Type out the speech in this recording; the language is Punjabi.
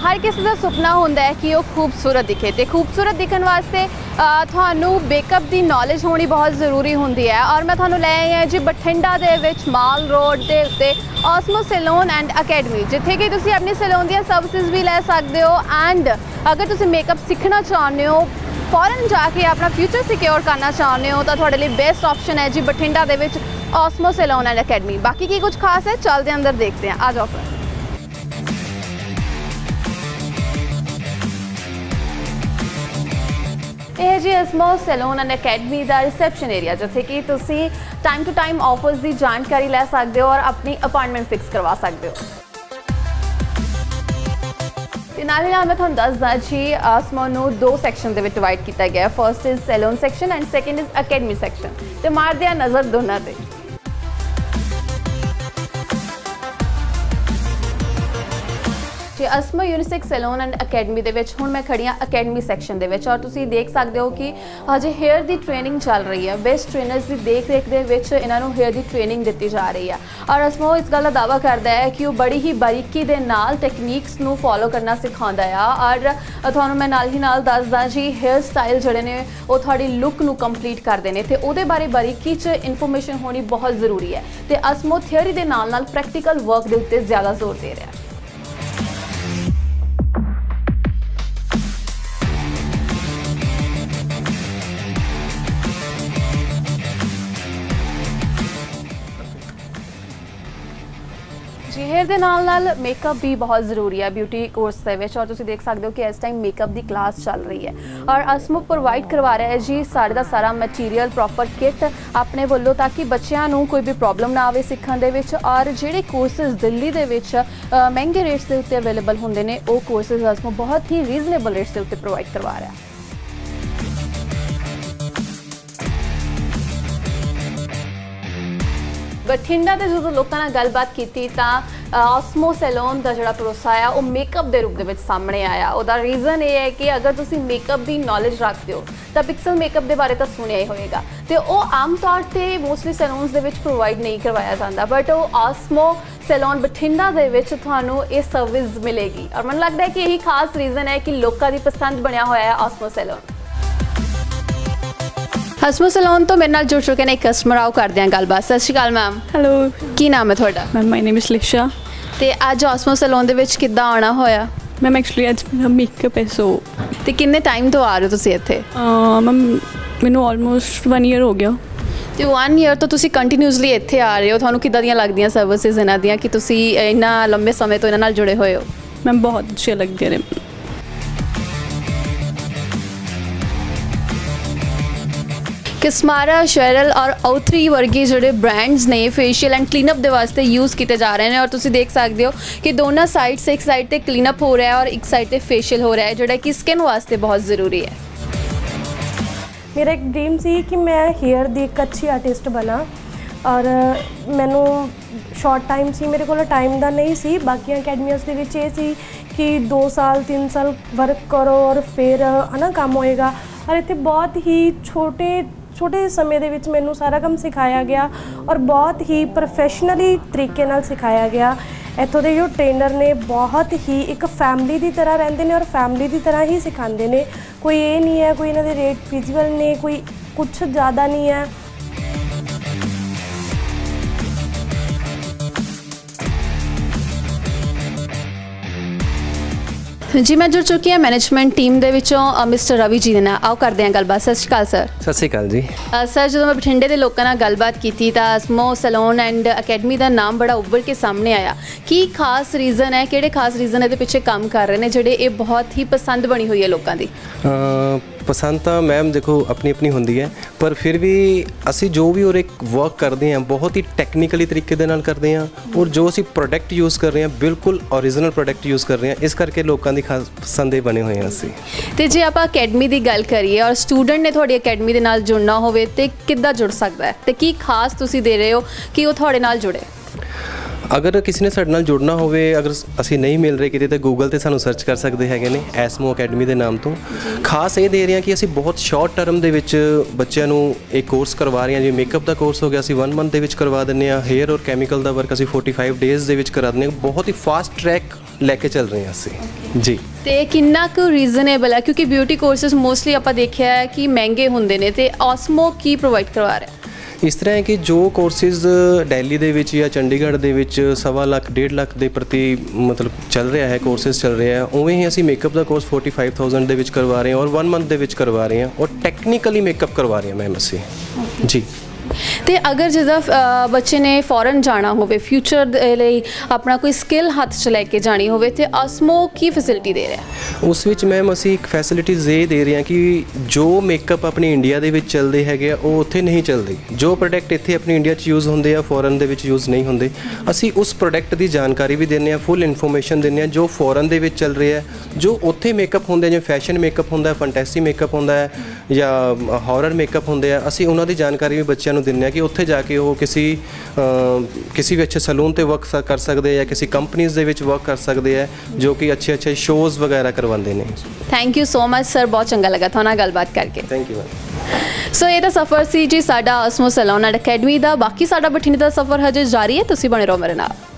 ਹਰ ਕਿਸੇ ਦਾ ਸੁਪਨਾ ਹੁੰਦਾ ਹੈ ਕਿ ਉਹ ਖੂਬਸੂਰਤ ਦਿਖੇ ਤੇ ਖੂਬਸੂਰਤ ਦਿਖਣ ਵਾਸਤੇ ਤੁਹਾਨੂੰ ਮੇਕਅਪ ਦੀ ਨੌਲੇਜ ਹੋਣੀ ਬਹੁਤ ਜ਼ਰੂਰੀ ਹੁੰਦੀ ਹੈ ਔਰ ਮੈਂ ਤੁਹਾਨੂੰ ਲੈ ਆਈ ਹਾਂ ਜੀ ਬਠਿੰਡਾ ਦੇ ਵਿੱਚ ਮਾਲ ਰੋਡ ਦੇ ਉੱਤੇ ਆਸਮੋ ਸੈਲੂਨ ਐਂਡ ਅਕੈਡਮੀ ਜਿੱਥੇ ਕਿ ਤੁਸੀਂ ਆਪਣੀ ਸੈਲੂਨ ਦੀਆਂ ਸਰਵਿਸਿਜ਼ ਵੀ ਲੈ ਸਕਦੇ ਹੋ ਐਂਡ ਅਗਰ ਤੁਸੀਂ ਮੇਕਅਪ ਸਿੱਖਣਾ ਚਾਹੁੰਦੇ ਹੋ ਫੌਰਨ ਜਾ ਕੇ ਆਪਣਾ ਫਿਊਚਰ ਸਿਕਿਉਰ ਕਰਨਾ ਚਾਹੁੰਦੇ ਹੋ ਤਾਂ ਤੁਹਾਡੇ ਲਈ ਬੈਸਟ ਆਪਸ਼ਨ ਹੈ ਜੀ ਬਠਿੰਡਾ ਦੇ ਵਿੱਚ ਆਸਮੋ ਸੈਲੂਨ ਐਂਡ ਅਕੈਡਮੀ ਬਾਕੀ ਕੀ ਕੁਝ ਖਾਸ ਹੈ? ਚੱਲਦੇ ਅੰਦਰ, ਦੇਖਦੇ ਹਾਂ। ਆ ਜਾਓ ਫਿਰ ਇਹ ਜੀ ਅਸਮੋ ਸੈਲੂਨ ਐਂਡ ਅਕੈਡਮੀ ਦਾ ਰਿਸੈਪਸ਼ਨ ਏਰੀਆ ਜਿੱਥੇ ਕਿ ਤੁਸੀਂ ਟਾਈਮ ਟੂ ਟਾਈਮ ਆਫਰਸ ਦੀ ਜਾਣਕਾਰੀ ਲੈ ਸਕਦੇ ਹੋ ਔਰ ਆਪਣੀ ਅਪਾਇੰਟਮੈਂਟ ਫਿਕਸ ਕਰਵਾ ਸਕਦੇ ਹੋ। ਤੇ ਨਾਲ ਹੀ ਨਾਲ ਮੈਂ ਤੁਹਾਨੂੰ ਦੱਸਦਾ ਜੀ ਅਸਮੋ ਨੂੰ ਦੋ ਸੈਕਸ਼ਨ ਦੇ ਵਿੱਚ ਡਿਵਾਈਡ ਕੀਤਾ ਗਿਆ ਹੈ। First is salon section and second is academy section ਤੇ ਮਾਰਦੇ ਆ ਨਜ਼ਰ ਦੋਨਾਂ ਤੇ। ਤੇ Asma unisex salon and academy ਦੇ ਵਿੱਚ ਹੁਣ ਮੈਂ ਖੜੀਆਂ ਅਕੈਡਮੀ ਸੈਕਸ਼ਨ ਦੇ ਵਿੱਚ ਔਰ ਤੁਸੀਂ ਦੇਖ ਸਕਦੇ ਹੋ ਕਿ ਅਜੇ ਹੇਅਰ ਦੀ ਟ੍ਰੇਨਿੰਗ ਚੱਲ ਰਹੀ ਹੈ। ਬੈਸਟ ਟ੍ਰੇਨਰਸ ਦੀ ਦੇਖ-ਰੇਖ ਦੇ ਵਿੱਚ ਇਹਨਾਂ ਨੂੰ ਹੇਅਰ ਦੀ ਟ੍ਰੇਨਿੰਗ ਦਿੱਤੀ ਜਾ ਰਹੀ ਹੈ। ਔਰ ਅਸਮਾ ਇਸ ਗੱਲ ਦਾ ਦਾਵਾ ਕਰਦਾ ਹੈ ਕਿ ਉਹ ਬੜੀ ਹੀ ਬਾਰੀਕੀ ਦੇ ਨਾਲ ਟੈਕਨੀਕਸ ਨੂੰ ਫੋਲੋ ਕਰਨਾ ਸਿਖਾਉਂਦਾ ਆ। ਔਰ ਤੁਹਾਨੂੰ ਮੈਂ ਨਾਲ ਹੀ ਨਾਲ ਦੱਸਦਾ ਜੀ ਹੇਅਰ ਸਟਾਈਲ ਜਿਹੜੇ ਨੇ, ਉਹ ਤੁਹਾਡੀ ਲੁੱਕ ਨੂੰ ਕੰਪਲੀਟ ਕਰਦੇ ਨੇ ਤੇ ਉਹਦੇ ਬਾਰੇ ਬਾਰੀਕੀ 'ਚ ਇਨਫੋਰਮੇਸ਼ਨ ਹੋਣੀ ਬਹੁਤ ਜ਼ਰੂਰੀ ਹੈ ਤੇ ਅਸਮੋ ਥਿਉਰੀ ਦੇ ਨਾਲ ਨਾਲ ਪ੍ਰੈਕਟੀਕਲ ਵਰਕ ਦੇ ਉੱਤੇ ਜ਼ਿਆਦਾ ਜ਼ੋਰ ਦੇ ਰਿਹਾ ਹੇਅਰ ਦੇ ਨਾਲ ਨਾਲ ਮੇਕਅਪ ਵੀ ਬਹੁਤ ਜ਼ਰੂਰੀ ਹੈ ਬਿਊਟੀ ਕੋਰਸ ਦੇ ਵਿੱਚ। ਔਰ ਤੁਸੀਂ ਦੇਖ ਸਕਦੇ ਹੋ ਕਿ ਇਸ ਟਾਈਮ ਮੇਕਅਪ ਦੀ ਕਲਾਸ ਚੱਲ ਰਹੀ ਹੈ। ਔਰ ਅਸਮੁਕ ਪ੍ਰੋਵਾਈਡ ਕਰਵਾ ਰਿਹਾ ਹੈ ਜੀ, ਸਾਰੇ ਦਾ ਸਾਰਾ ਮਟੀਰੀਅਲ ਪ੍ਰੋਪਰ ਕਿੱਟ ਆਪਣੇ ਵੱਲੋਂ ਤਾਂ ਕਿ ਬੱਚਿਆਂ ਨੂੰ ਕੋਈ ਵੀ ਪ੍ਰੋਬਲਮ ਨਾ ਆਵੇ ਸਿੱਖਣ ਦੇ ਵਿੱਚ। ਔਰ ਜਿਹੜੇ ਕੋਰਸਸ ਦਿੱਲੀ ਦੇ ਵਿੱਚ ਮਹਿੰਗੇ ਰੇਟਸ ਦੇ ਉੱਤੇ ਅਵੇਲੇਬਲ ਹੁੰਦੇ ਨੇ, ਉਹ ਕੋਰਸਸ ਅਸਮੁਕ ਬਹੁਤ ਹੀ ਰੀਜ਼ਨੇਬਲ ਰੇਟਸ ਦੇ ਉੱਤੇ ਪ੍ਰੋਵਾਈਡ ਕਰਵਾ ਰਿਹਾ ਹੈ। ਬਠਿੰਡਾ ਦੇ ਜਦੋਂ ਲੋਕਾਂ ਨਾਲ ਗੱਲਬਾਤ ਕੀਤੀ ਤਾਂ ਆਸਮੋ ਸੈਲੂਨ ਦਾ ਜਿਹੜਾ ਭਰੋਸਾ ਆ, ਉਹ ਮੇਕਅਪ ਦੇ ਰੂਪ ਦੇ ਵਿੱਚ ਸਾਹਮਣੇ ਆਇਆ। ਉਹਦਾ ਰੀਜ਼ਨ ਇਹ ਹੈ ਕਿ ਅਗਰ ਤੁਸੀਂ ਮੇਕਅਪ ਦੀ ਨੌਲੇਜ ਰੱਖਦੇ ਹੋ, ਤਾਂ ਪਿਕਸਲ ਮੇਕਅਪ ਦੇ ਬਾਰੇ ਤਾਂ ਸੁਣਿਆ ਹੀ ਹੋਵੇਗਾ। ਤੇ ਉਹ ਆਮ ਤੌਰ ਤੇ ਮੋਸਟਲੀ ਸੈਲੂਨਸ ਦੇ ਵਿੱਚ ਪ੍ਰੋਵਾਈਡ ਨਹੀਂ ਕਰਵਾਇਆ ਜਾਂਦਾ ਬਟ ਉਹ ਆਸਮੋ ਸੈਲੂਨ ਬਠਿੰਡਾ ਦੇ ਵਿੱਚ ਤੁਹਾਨੂੰ ਇਹ ਸਰਵਿਸ ਮਿਲੇਗੀ। ਔਰ ਮੈਨੂੰ ਲੱਗਦਾ ਹੈ ਕਿ ਇਹੀ ਖਾਸ ਰੀਜ਼ਨ ਹੈ ਕਿ ਲੋਕਾਂ ਦੀ ਪਸੰਦ ਬਣਿਆ ਹੋਇਆ ਹੈ ਆਸਮੋ ਸੈਲੂਨ ਹਸਮੋ ਸੈਲੂਨ ਤੋਂ ਮੇਰੇ ਨਾਲ ਜੁੜ ਚੁੱਕੇ ਨੇ ਕਸਟਮਰ ਆਓ ਕਰਦੇ ਹਾਂ ਗੱਲਬਾਤ। ਸਤਿ ਸ਼੍ਰੀ ਅਕਾਲ ਮੈਮ ਹੈਲੋ ਕੀ ਨਾਮ ਹੈ ਤੁਹਾਡਾ? ਮੈਮ ਮਾਈ ਨੇਮ ਇਜ਼ ਲਿਸ਼ਾ ਤੇ ਅੱਜ ਆਸਮੋ ਸੈਲੂਨ ਦੇ ਵਿੱਚ ਕਿੱਦਾਂ ਆਉਣਾ ਹੋਇਆ? ਮੈਮ ਐਕਚੁਅਲੀ ਅੱਜ ਮੇਰਾ ਮੇਕਅਪ ਹੈ ਸੋ ਤੇ ਕਿੰਨੇ ਟਾਈਮ ਤੋਂ ਆ ਰਹੇ ਹੋ ਤੁਸੀਂ ਇੱਥੇ? ਮੈਮ ਮੈਨੂੰ ਆਲਮੋਸਟ 1 ਇਅਰ ਹੋ ਗਿਆ। ਤੇ 1 ਇਅਰ ਤੋਂ ਤੁਸੀਂ ਕੰਟੀਨਿਊਸਲੀ ਇੱਥੇ ਆ ਰਹੇ ਹੋ। ਤੁਹਾਨੂੰ ਕਿੱਦਾਂ ਦੀਆਂ ਲੱਗਦੀਆਂ ਸਰਵਿਸਿਜ਼ ਇਹਨਾਂ ਦੀਆਂ ਕਿ ਤੁਸੀਂ ਇੰਨਾ ਲੰਬੇ ਸਮੇਂ ਤੋਂ ਇਹਨਾਂ ਨਾਲ ਜੁੜੇ ਹੋਏ ਹੋ? ਮੈਮ ਬਹੁਤ ਅੱਛੇ ਲੱਗਦੇ ਨੇ। ਕਿਸਮਾਰਾ ਸ਼ੈਰਲ ਔਰ ਆਉਥਰੀ ਵਰਗੇ ਜਿਹੜੇ ਬ੍ਰਾਂਡਸ ਨੇ ਫੇਸ਼ੀਅਲ ਐਂਡ ਕਲੀਨਅਪ ਦੇ ਵਾਸਤੇ ਯੂਜ਼ ਕੀਤੇ ਜਾ ਰਹੇ ਨੇ ਔਰ ਤੁਸੀਂ ਦੇਖ ਸਕਦੇ ਹੋ ਕਿ ਦੋਨਾਂ ਸਾਈਡਸ ਇੱਕ ਸਾਈਡ ਤੇ ਕਲੀਨਅਪ ਹੋ ਰਿਹਾ ਹੈ ਔਰ ਇੱਕ ਸਾਈਡ ਤੇ ਫੇਸ਼ੀਅਲ ਹੋ ਰਿਹਾ ਹੈ, ਜਿਹੜਾ ਕਿ ਸਕਿਨ ਵਾਸਤੇ ਬਹੁਤ ਜ਼ਰੂਰੀ ਹੈ। ਮੇਰਾ ਇੱਕ ਡ੍ਰੀਮ ਸੀ ਕਿ ਮੈਂ ਹੇਅਰ ਦੀ ਇੱਕ ਅੱਛੀ ਆਰਟਿਸਟ ਬਣਾ ਔਰ ਮੈਨੂੰ ਸ਼ਾਰਟ ਟਾਈਮ ਸੀ, ਮੇਰੇ ਕੋਲ ਟਾਈਮ ਦਾ ਨਹੀਂ ਸੀ ਬਾਕੀਆਂ ਅਕੈਡਮੀਆਂ ਦੇ ਵਿੱਚ ਇਹ ਸੀ ਕਿ 2 ਸਾਲ 3 ਸਾਲ ਵਰਕ ਕਰੋ ਔਰ ਫਿਰ, ਹਨਾ, ਕੰਮ ਹੋਏਗਾ। ਔਰ ਇੱਥੇ ਬਹੁਤ ਹੀ ਛੋਟੇ ਛੋਟੇ ਸਮੇਂ ਦੇ ਵਿੱਚ ਮੈਨੂੰ ਸਾਰਾ ਕੰਮ ਸਿਖਾਇਆ ਗਿਆ ਔਰ ਬਹੁਤ ਹੀ ਪ੍ਰੋਫੈਸ਼ਨਲੀ ਤਰੀਕੇ ਨਾਲ ਸਿਖਾਇਆ ਗਿਆ। ਇੱਥੋਂ ਦੇ ਜੋ ਟ੍ਰੇਨਰ ਨੇ ਬਹੁਤ ਹੀ ਇੱਕ ਫੈਮਿਲੀ ਦੀ ਤਰ੍ਹਾਂ ਰਹਿੰਦੇ ਨੇ ਔਰ ਫੈਮਿਲੀ ਦੀ ਤਰ੍ਹਾਂ ਹੀ ਸਿਖਾਉਂਦੇ ਨੇ। ਕੋਈ ਇਹ ਨਹੀਂ ਹੈ, ਕੋਈ ਇਹਨਾਂ ਦੇ ਰੇਟ ਫਿਜ਼ੀਬਲ ਨੇ, ਕੋਈ ਕੁਝ ਜ਼ਿਆਦਾ ਨਹੀਂ ਹੈ। ਜੀ ਮੈਂ ਜੁੜ ਚੁੱਕੀ ਹਾਂ ਮੈਨੇਜਮੈਂਟ ਟੀਮ ਦੇ ਵਿੱਚੋਂ ਮਿਸਟਰ ਰਵੀ ਜੀ ਦੇ ਨਾਲ। ਆਓ ਕਰਦੇ ਹਾਂ ਗੱਲਬਾਤ। ਸਤਿ ਸ਼੍ਰੀ ਅਕਾਲ ਸਰ ਸਤਿ ਸ਼੍ਰੀ ਅਕਾਲ ਜੀ। ਸਰ ਜਦੋਂ ਮੈਂ ਬਠਿੰਡੇ ਦੇ ਲੋਕਾਂ ਨਾਲ ਗੱਲਬਾਤ ਕੀਤੀ ਤਾਂ ਅਸਮੋ ਸੈਲੂਨ ਐਂਡ ਅਕੈਡਮੀ ਦਾ ਨਾਮ ਬੜਾ ਉੱਭਰ ਕੇ ਸਾਹਮਣੇ ਆਇਆ। ਕੀ ਖਾਸ ਰੀਜ਼ਨ ਹੈ? ਕਿਹੜੇ ਖਾਸ ਰੀਜ਼ਨ ਇਹਦੇ ਪਿੱਛੇ ਕੰਮ ਕਰ ਰਹੇ ਨੇ ਜਿਹੜੇ ਇਹ ਬਹੁਤ ਹੀ ਪਸੰਦ ਬਣੀ ਹੋਈ ਹੈ ਲੋਕਾਂ ਦੀ? ਪਸੰਦ ਤਾਂ ਮੈਮ ਦੇਖੋ ਆਪਣੀ ਆਪਣੀ ਹੁੰਦੀ ਹੈ, ਪਰ ਫਿਰ ਵੀ ਅਸੀਂ ਜੋ ਵੀ ਔਰ ਇੱਕ ਵਰਕ ਕਰਦੇ ਹਾਂ, ਬਹੁਤ ਹੀ ਟੈਕਨੀਕਲੀ ਤਰੀਕੇ ਦੇ ਨਾਲ ਕਰਦੇ ਹਾਂ ਔਰ ਜੋ ਅਸੀਂ ਪ੍ਰੋਡਕਟ ਯੂਜ਼ ਕਰ ਰਹੇ ਹਾਂ, ਬਿਲਕੁਲ ਓਰੀਜਨਲ ਪ੍ਰੋਡਕਟ ਯੂਜ਼ ਕਰ ਰਹੇ ਹਾਂ, ਇਸ ਕਰਕੇ ਲੋਕਾਂ ਦੀ ਖਾਸ ਪਸੰਦ ਦੇ ਬਣੇ ਹੋਏ ਹਾਂ ਅਸੀਂ। ਤੇ ਜੇ ਆਪਾਂ ਅਕੈਡਮੀ ਦੀ ਗੱਲ ਕਰੀਏ ਔਰ ਸਟੂਡੈਂਟ ਨੇ ਤੁਹਾਡੀ ਅਕੈਡਮੀ ਦੇ ਨਾਲ ਜੁੜਨਾ ਹੋਵੇ, ਤੇ ਕਿੱਦਾਂ ਜੁੜ ਸਕਦਾ ਹੈ? ਤੇ ਕੀ ਖਾਸ ਤੁਸੀਂ ਦੇ ਰਹੇ ਹੋ ਕਿ ਉਹ ਤੁਹਾਡੇ ਨਾਲ ਜੁੜੇ? ਅਗਰ ਕਿਸੇ ਨੇ ਸਾਡੇ ਨਾਲ ਜੁੜਨਾ ਹੋਵੇ ਅਗਰ ਅਸੀਂ ਨਹੀਂ ਮਿਲ ਰਹੇ ਕਿਤੇ ਤਾਂ ਗੂਗਲ ਤੇ ਸਾਨੂੰ ਸਰਚ ਕਰ ਸਕਦੇ ਹੈਗੇ ਨੇ ਐਸਮੋ ਅਕੈਡਮੀ ਦੇ ਨਾਮ ਤੋਂ। ਖਾਸ ਇਹ ਦੇ ਰਹੇ ਹਾਂ ਕਿ ਅਸੀਂ ਬਹੁਤ ਸ਼ਾਰਟ ਟਰਮ ਦੇ ਵਿੱਚ ਬੱਚਿਆਂ ਨੂੰ ਇੱਕ ਕੋਰਸ ਕਰਵਾ ਰਹੇ ਹਾਂ। ਜੀ ਮੇਕਅਪ ਦਾ ਕੋਰਸ ਹੋ ਗਿਆ ਅਸੀਂ 1 ਮੰਥ ਦੇ ਵਿੱਚ ਕਰਵਾ ਦਿੰਦੇ ਹਾਂ। ਹੇਅਰ ਔਰ ਕੈਮੀਕਲ ਦਾ ਵਰਕ ਅਸੀਂ 45 ਡੇਜ਼ ਦੇ ਵਿੱਚ ਕਰਾ ਦਿੰਦੇ ਹਾਂ। ਬਹੁਤ ਹੀ ਫਾਸਟ ਟਰੈਕ ਲੈ ਕੇ ਚੱਲ ਰਹੇ ਹਾਂ ਅਸੀਂ। ਜੀ। ਤੇ ਕਿੰਨਾ ਕੁ ਰੀਜ਼ਨੇਬਲ ਹੈ ਕਿਉਂਕਿ ਬਿਊਟੀ ਕੋਰਸਸ ਮੋਸਟਲੀ ਆਪਾਂ ਦੇਖਿਆ ਹੈ ਕਿ ਮਹਿੰਗੇ ਹੁੰਦੇ ਨੇ ਤੇ ਆਸਮੋ ਕੀ ਪ੍ਰੋਵਾਈਡ ਕਰਵਾ ਰਿਹਾ? ਹੈ ਇਸ ਤਰ੍ਹਾਂ ਹੈ ਕਿ ਜੋ ਕੋਰਸਿਸ ਦਿੱਲੀ ਦੇ ਵਿੱਚ ਜਾਂ ਚੰਡੀਗੜ੍ਹ ਦੇ ਵਿੱਚ ਸਵਾ ਲੱਖ ਡੇਢ ਲੱਖ ਦੇ ਪ੍ਰਤੀ ਮਤਲਬ ਚੱਲ ਰਿਹਾ ਹੈ ਕੋਰਸਿਸ ਚੱਲ ਰਿਹਾ ਹੈ ਉਵੇਂ ਹੀ ਅਸੀਂ ਮੇਕਅਪ ਦਾ ਕੋਰਸ 45000 ਦੇ ਵਿੱਚ ਕਰਵਾ ਰਹੇ ਹਾਂ ਔਰ 1 ਮੰਥ ਦੇ ਵਿੱਚ ਕਰਵਾ ਰਹੇ ਹਾਂ ਔਰ ਟੈਕਨੀਕਲੀ ਮੇਕਅਪ ਕਰਵਾ ਰਹੇ ਹਾਂ ਮੈਮ ਅਸੀਂ ਜੀ। ਤੇ ਅਗਰ ਜਿਹਦਾ ਬੱਚੇ ਨੇ ਫੋਰਨ ਜਾਣਾ ਹੋਵੇ ਫਿਊਚਰ ਦੇ ਲਈ ਆਪਣਾ ਕੋਈ ਸਕਿੱਲ ਹੱਥ 'ਚ ਲੈ ਕੇ ਜਾਣੀ ਹੋਵੇ, ਤੇ ਅਸਮੋ ਕੀ ਫੈਸਿਲਿਟੀ ਦੇ ਰਿਹਾ? ਉਸ ਵਿੱਚ ਮੈਮ ਅਸੀਂ ਇੱਕ ਫੈਸਿਲਿਟੀਜ਼ ਇਹ ਦੇ ਰਹੇ ਹਾਂ ਕਿ ਜੋ ਮੇਕਅਪ ਆਪਣੇ ਇੰਡੀਆ ਦੇ ਵਿੱਚ ਚੱਲਦੇ ਹੈਗੇ ਆ, ਉਹ ਉੱਥੇ ਨਹੀਂ ਚੱਲਦੇ। ਜੋ ਪ੍ਰੋਡਕਟ ਇੱਥੇ ਆਪਣੀ ਇੰਡੀਆ 'ਚ ਯੂਜ਼ ਹੁੰਦੇ ਆ ਫੋਰਨ ਦੇ ਵਿੱਚ ਯੂਜ਼ ਨਹੀਂ ਹੁੰਦੇ। ਅਸੀਂ ਉਸ ਪ੍ਰੋਡਕਟ ਦੀ ਜਾਣਕਾਰੀ ਵੀ ਦਿੰਦੇ ਆ ਫੁੱਲ ਇਨਫੋਰਮੇਸ਼ਨ ਦਿੰਦੇ ਆ ਜੋ ਫੋਰਨ ਦੇ ਵਿੱਚ ਚੱਲ ਰਿਹਾ ਹੈ। ਜੋ ਉੱਥੇ ਮੇਕਅਪ ਹੁੰਦੇ ਜਿਵੇਂ ਫੈਸ਼ਨ ਮੇਕਅਪ ਹੁੰਦਾ ਹੈ ਫੈਂਟੈਸੀ ਮੇਕਅਪ ਹੁੰਦਾ ਹੈ, ਜਾਂ ਹਾਰਰ ਮੇਕਅਪ ਹੁੰਦੇ ਆ, ਅਸੀਂ ਉਹਨਾਂ ਦੀ ਜਾਣਕਾਰੀ ਵੀ ਬੱਚਿਆਂ ਨੂੰ ਦਿੰਦੇ ਆ ਕਿ ਉੱਥੇ ਜਾ ਕੇ ਉਹ ਕਿਸੇ ਅ, ਕਿਸੇ ਵੀ ਅੱਛੇ ਸਲੂਨ ਤੇ ਵਰਕ ਕਰ ਸਕਦੇ ਆ ਜਾਂ ਕਿਸੇ ਕੰਪਨੀਆਂ ਦੇ ਵਿੱਚ ਵਰਕ ਕਰ ਸਕਦੇ ਆ ਜੋ ਕਿ ਅੱਛੇ ਅੱਛੇ ਸ਼ੋਜ਼ ਵਗੈਰਾ ਕਰਵਾਉਂਦੇ ਨੇ। Thank you so much sir ਬਹੁਤ ਚੰਗਾ ਲੱਗਾ ਤੁਹਾਡੇ ਨਾਲ ਗੱਲਬਾਤ ਕਰਕੇ। ਥੈਂਕ ਯੂ ਸੋ ਇਹ ਤਾਂ ਸਫਰ ਸੀ ਜੀ ਸਾਡਾ ਆਸਮੋ ਸੈਲੂਨ ਅਕੈਡਮੀ ਦਾ। ਬਾਕੀ ਸਾਡਾ ਬਠਿੰਡੇ ਦਾ ਸਫਰ ਹਜੇ ਜਾਰੀ ਹੈ। ਤੁਸੀਂ ਬਣੇ ਰਹੋ ਮੇਰੇ ਨਾਲ।